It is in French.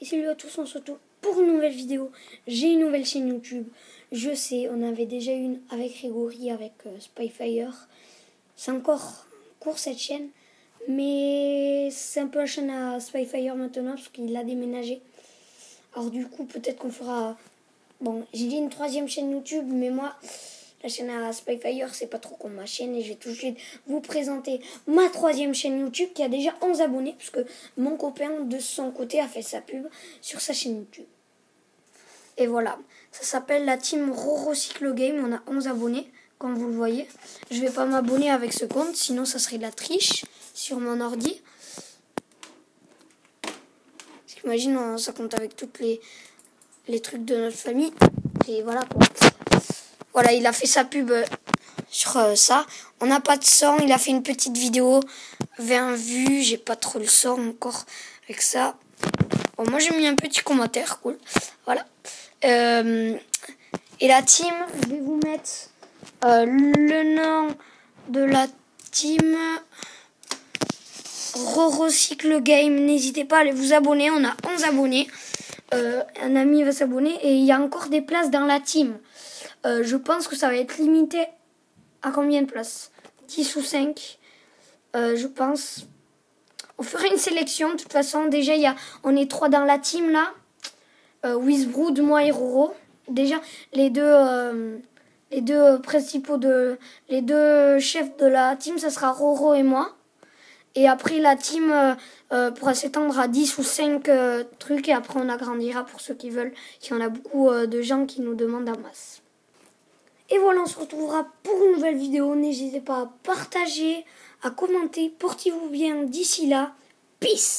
Et salut à tous, on se retrouve pour une nouvelle vidéo. J'ai une nouvelle chaîne YouTube. Je sais, on avait déjà une avec Rigori, avec euh, Spyfire. C'est encore court cette chaîne. Mais c'est un peu la chaîne à Spyfire maintenant parce qu'il a déménagé. Alors du coup, peut-être qu'on fera... Bon, j'ai dit une troisième chaîne YouTube, mais moi, la chaîne à Spyfire, c'est pas trop comme ma chaîne. Et je vais tout de vous présenter ma troisième chaîne YouTube qui a déjà 11 abonnés. Parce que mon copain, de son côté, a fait sa pub sur sa chaîne YouTube. Et voilà, ça s'appelle la team Roro Cyclo Game. On a 11 abonnés, comme vous le voyez. Je vais pas m'abonner avec ce compte, sinon ça serait de la triche sur mon ordi. Parce qu'imagine, ça compte avec toutes les, les trucs de notre famille. Et voilà quoi. Voilà, il a fait sa pub euh, sur euh, ça. On n'a pas de son, il a fait une petite vidéo. 20 vues, j'ai pas trop le son encore avec ça. Bon, moi j'ai mis un petit commentaire, cool. Voilà. Euh, et la team, je vais vous mettre le nom de la team. Rorocycle Game. N'hésitez pas à aller vous abonner. On a 11 abonnés. un ami va s'abonner et il y a encore des places dans la team. Euh, je pense que ça va être limité à combien de places? 10 ou 5 euh, Je pense. On ferait une sélection. De toute façon, déjà, on est trois dans la team là. Euh, Wizbrood, moi et Roro. Déjà, les deux, les deux principaux de. Les deux chefs de la team, ça sera Roro et moi. Et après, la team pourra s'étendre à 10 ou 5 trucs. Et après, on agrandira pour ceux qui veulent. Il y en a beaucoup de gens qui nous demandent en masse. Et voilà, on se retrouvera pour une nouvelle vidéo. N'hésitez pas à partager, à commenter. Portez-vous bien d'ici là. Peace